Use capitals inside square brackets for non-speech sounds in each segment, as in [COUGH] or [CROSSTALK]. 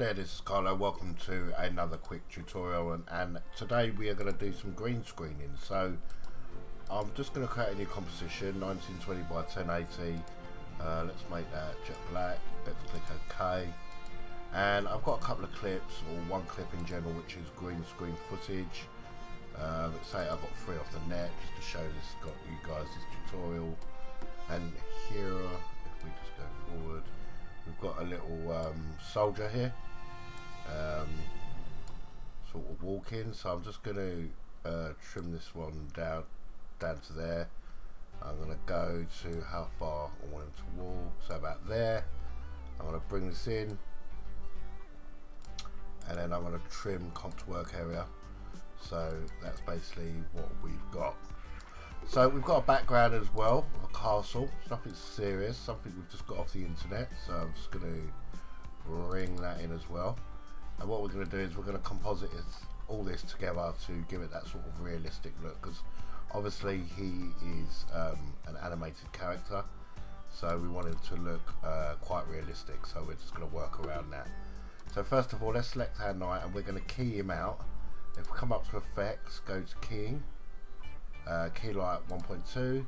there, this is Carlo. Welcome to another quick tutorial and, and today we are going to do some green screening. So I'm just going to create a new composition, 1920 by 1080. Uh, let's make that jet black. Let's click OK. And I've got a couple of clips, or one clip in general, which is green screen footage. Uh, let's say I've got three off the net just to show this got you guys this tutorial. And here, if we just go forward, we've got a little um, soldier here um, sort of walking so I'm just going to uh, trim this one down down to there I'm going to go to how far I want him to walk so about there I'm going to bring this in and then I'm going to trim comp to work area so that's basically what we've got so we've got a background as well a castle. It's nothing serious, something we've just got off the internet. So I'm just going to bring that in as well. And what we're going to do is we're going to composite all this together to give it that sort of realistic look. Because obviously he is um, an animated character. So we want him to look uh, quite realistic. So we're just going to work around that. So first of all, let's select our knight and we're going to key him out. If we come up to effects, go to keying uh, keylight 1.2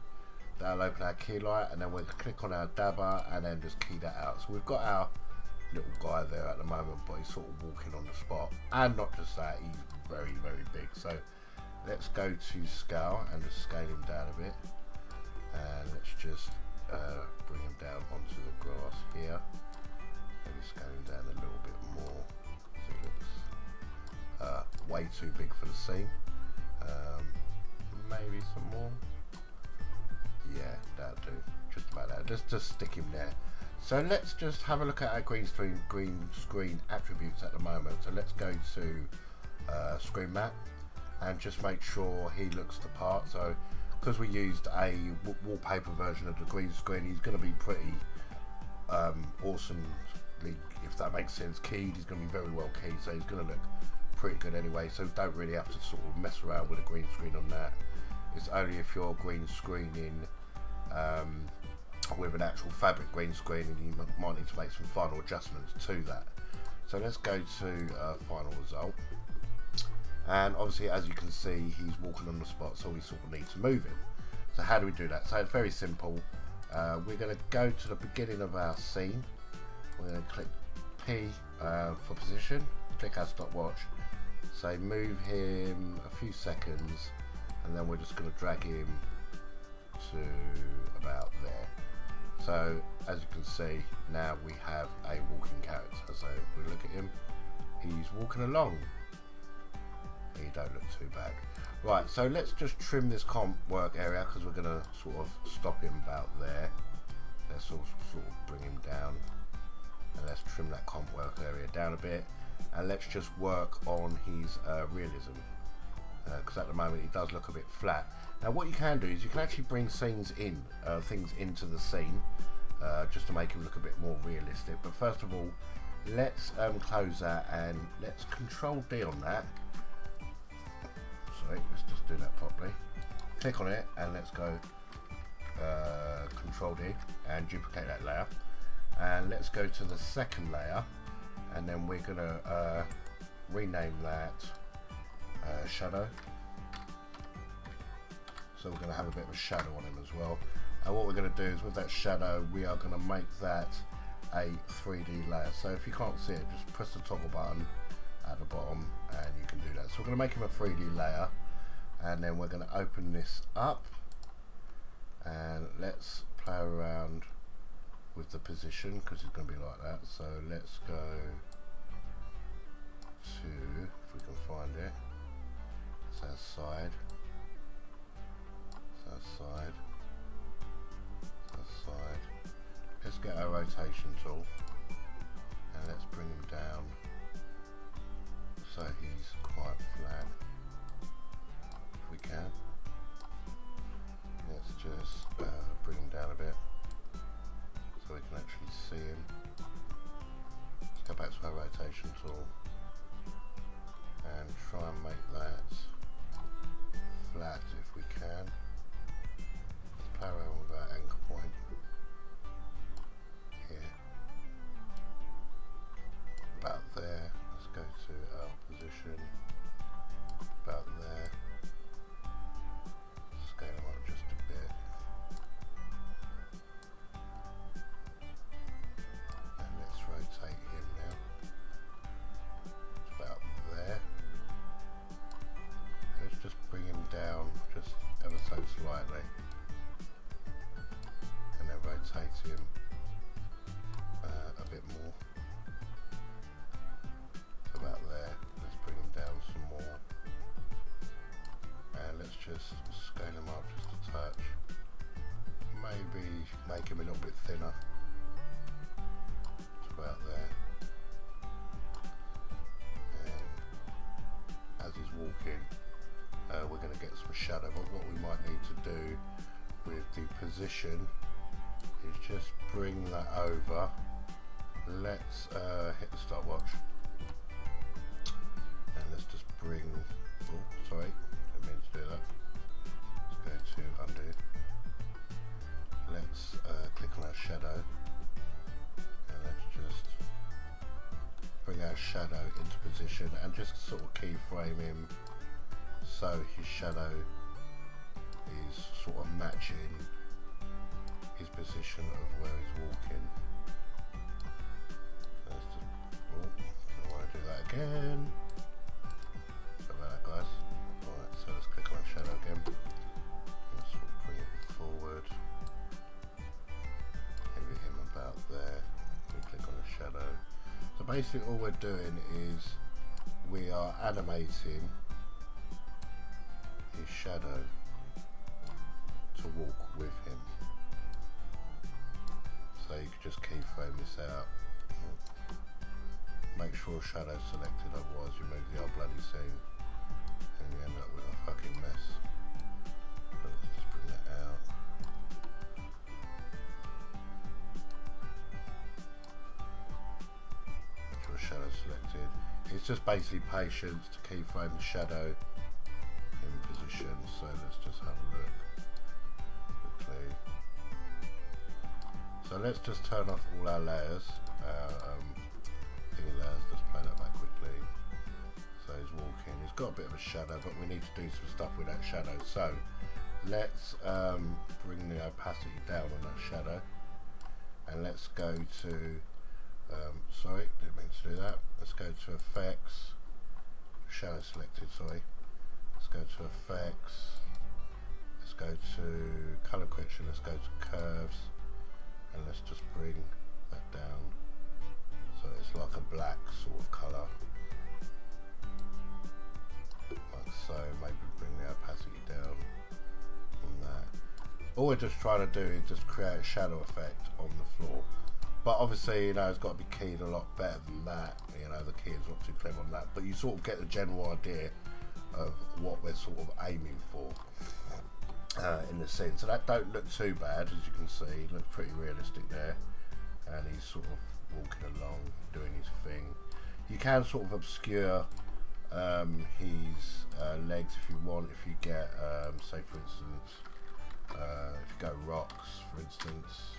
that'll open our key light and then we'll click on our dabber and then just key that out so we've got our little guy there at the moment but he's sort of walking on the spot and not just that he's very very big so let's go to scale and just scale him down a bit and let's just uh, bring him down onto the grass here maybe scale him down a little bit more so looks uh, way too big for the scene um, maybe some more. Yeah, that'll do. Just about that. Just just stick him there. So let's just have a look at our green screen green screen attributes at the moment. So let's go to uh, screen map and just make sure he looks the part. So because we used a wallpaper version of the green screen, he's going to be pretty um, awesome. If that makes sense, keyed. He's going to be very well keyed, so he's going to look pretty good anyway. So don't really have to sort of mess around with a green screen on that. It's only if you're green screening um, with an actual fabric green screen and you might need to make some final adjustments to that. So let's go to uh, final result. And obviously as you can see he's walking on the spot so we sort of need to move him. So how do we do that? So it's very simple. Uh, we're going to go to the beginning of our scene. We're going to click P uh, for position, click our stopwatch, say move him a few seconds and then we're just going to drag him to about there so as you can see now we have a walking character. So if we look at him he's walking along. He don't look too bad. Right so let's just trim this comp work area because we're going to sort of stop him about there. Let's sort of, bring him down and let's trim that comp work area down a bit. And let's just work on his uh, realism because uh, at the moment it does look a bit flat. Now what you can do is you can actually bring scenes in, uh, things into the scene, uh, just to make him look a bit more realistic. But first of all, let's um, close that and let's control D on that. Sorry, let's just do that properly. Click on it and let's go uh, control D and duplicate that layer. And let's go to the second layer and then we're gonna uh, rename that uh, shadow. So we're going to have a bit of a shadow on him as well. And what we're going to do is with that shadow, we are going to make that a 3D layer. So if you can't see it, just press the toggle button at the bottom and you can do that. So we're going to make him a 3D layer and then we're going to open this up and let's play around with the position because it's going to be like that. So let's go to, if we can find it, that side. That side. That side. Let's get our rotation tool and let's bring him down so he's quite go to our position. Thinner. About there. And as he's walking, uh, we're going to get some shadow. But what we might need to do with the position is just bring that over. Let's uh, hit the stopwatch. And let's just bring, oh sorry, didn't mean to do that. Let's go to undo. Let's uh, click on our shadow and let's just bring our shadow into position and just sort of keyframe him so his shadow is sort of matching his position of where he's walking. Basically all we're doing is we are animating his shadow to walk with him. So you can just keyframe this out. Make sure shadow's selected, otherwise you move the whole bloody scene and you end up with a fucking mess. Shadow's selected. It's just basically patience to keyframe the shadow in position. So let's just have a look quickly. So let's just turn off all our layers. Uh, um, thingy layers. Let's play that back quickly. So he's walking. He's got a bit of a shadow, but we need to do some stuff with that shadow. So let's um, bring the opacity down on that shadow, and let's go to. Um, sorry, didn't mean to do that. Let's go to effects. Shadow selected. Sorry. Let's go to effects. Let's go to color correction. Let's go to curves, and let's just bring that down. So it's like a black sort of color, like so. Maybe bring the opacity down on that. All we're just trying to do is just create a shadow effect on the floor. But obviously, you know, it's got to be keyed a lot better than that. You know, the key is not too clever on that. But you sort of get the general idea of what we're sort of aiming for uh, in the scene. So that don't look too bad, as you can see. It looks pretty realistic there. And he's sort of walking along, doing his thing. You can sort of obscure um, his uh, legs if you want. If you get, um, say for instance, uh, if you go rocks, for instance,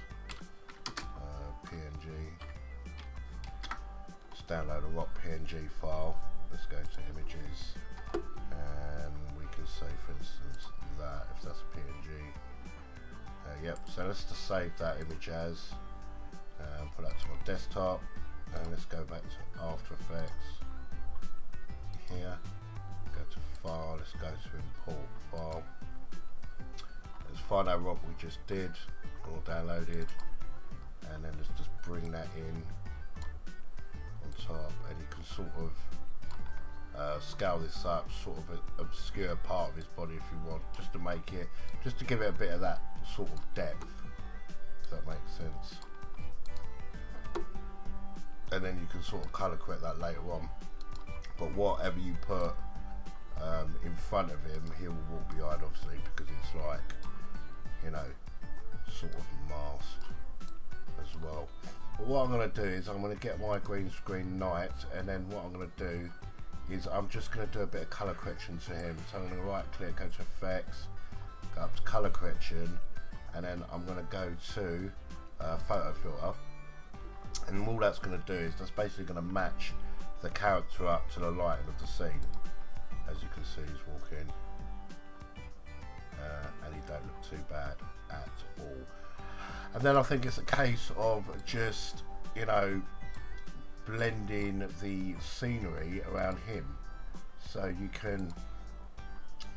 PNG. Let's download a rock PNG file. Let's go to images and we can say for instance that if that's a PNG. Uh, yep, so let's just save that image as and put that to my desktop and let's go back to After Effects here go to file, let's go to import file let's find out what we just did or downloaded and then let's just bring that in on top. And you can sort of uh, scale this up sort of an obscure part of his body if you want just to make it just to give it a bit of that sort of depth if that makes sense. And then you can sort of color correct that later on. But whatever you put um, in front of him he will walk behind obviously because it's like you know sort of masked as well but what I'm going to do is I'm going to get my green screen knight and then what I'm going to do is I'm just going to do a bit of color correction to him so I'm going to right click go to effects go up to color correction and then I'm going to go to uh, photo filter and all that's going to do is that's basically going to match the character up to the lighting of the scene. As you can see, he's walking, uh, and he don't look too bad at all. And then I think it's a case of just, you know, blending the scenery around him. So you can,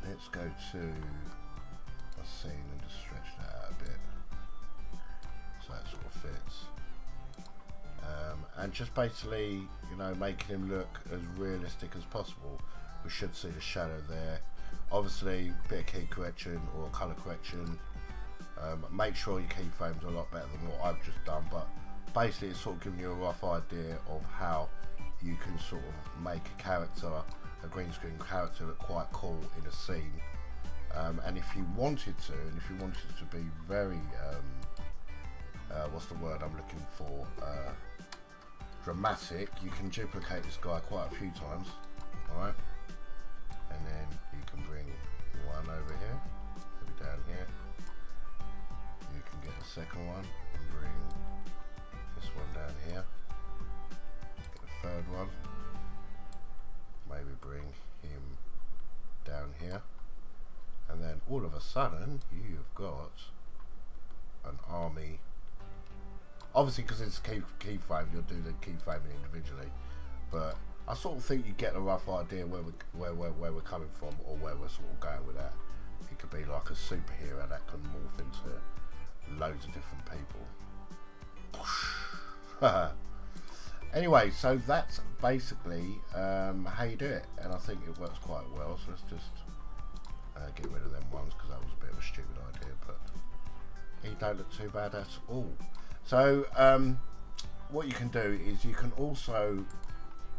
let's go to a scene and just stretch that out a bit. So that sort of fits. Um, and just basically, you know, making him look as realistic as possible. We should see the shadow there. Obviously, bit of key correction or color correction. Um, make sure your keyframes are a lot better than what I've just done, but basically it's sort of giving you a rough idea of how you can sort of make a character, a green screen character look quite cool in a scene. Um, and if you wanted to, and if you wanted to be very, um, uh, what's the word I'm looking for, uh, dramatic, you can duplicate this guy quite a few times, alright? And then you can bring one over here, second one bring this one down here. Get a third one. Maybe bring him down here. And then all of a sudden, you've got an army. Obviously, because it's key, keyframe, you'll do the keyframing individually. But I sort of think you get a rough idea where, we, where, where, where we're coming from or where we're sort of going with that. It could be like a superhero that can morph into loads of different people. [LAUGHS] anyway, so that's basically um, how you do it, and I think it works quite well. So let's just uh, get rid of them ones because that was a bit of a stupid idea, but he don't look too bad at all. So um, what you can do is you can also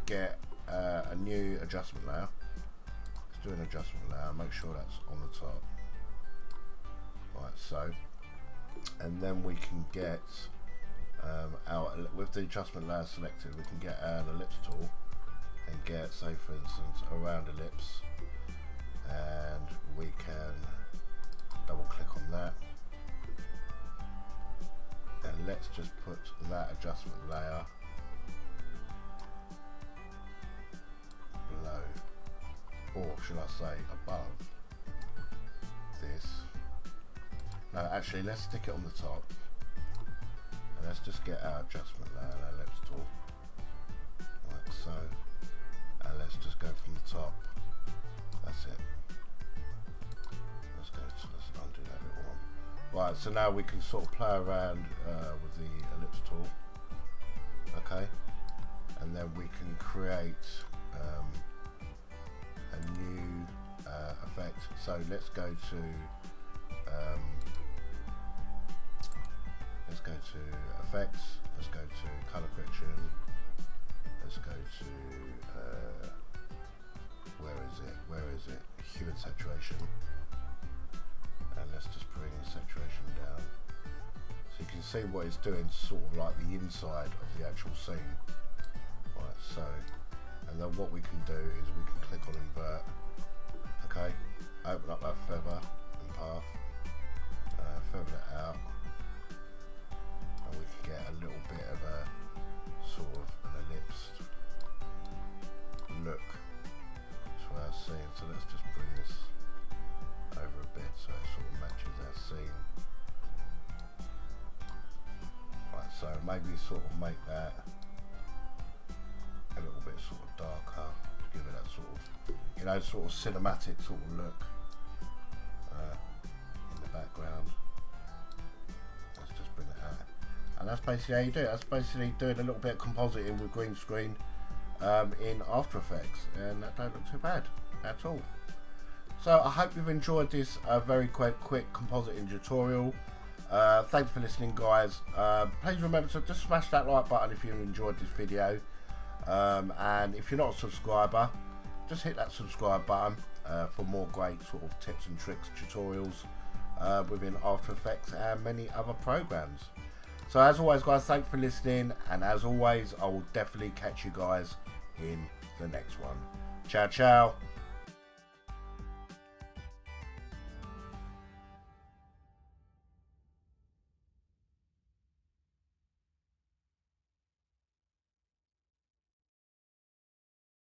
get uh, a new adjustment layer. Let's do an adjustment layer. Make sure that's on the top. Right, so, and then we can get um, our with the adjustment layer selected, we can get an ellipse tool and get, say for instance, a round ellipse, and we can double click on that. And let's just put that adjustment layer below or should I say above this no actually let's stick it on the top. And let's just get our adjustment layer our ellipse tool like so. And let's just go from the top. That's it. Let's go to, let's undo that little one. Right so now we can sort of play around uh, with the ellipse tool okay? And then we can create um, a new uh, effect. So let's go to um, effects. Let's go to color correction. Let's go to uh, where is it? Where is it? Hue and saturation. And let's just bring the saturation down. So you can see what it's doing sort of like the inside of the actual scene. Right so and then what we can do is we can click on invert. Okay open up that feather maybe sort of make that a little bit sort of darker give it that sort of you know sort of cinematic sort of look uh, in the background. Let's just bring it out. And that's basically how you do it. That's basically doing a little bit of compositing with green screen um, in After Effects and that don't look too bad at all. So I hope you've enjoyed this uh, very quick quick compositing tutorial uh, thanks for listening guys. Uh, please remember to just smash that like button if you enjoyed this video. Um, and if you're not a subscriber just hit that subscribe button uh, for more great sort of tips and tricks tutorials uh, within After Effects and many other programs. So as always guys thanks for listening. And as always I will definitely catch you guys in the next one. Ciao ciao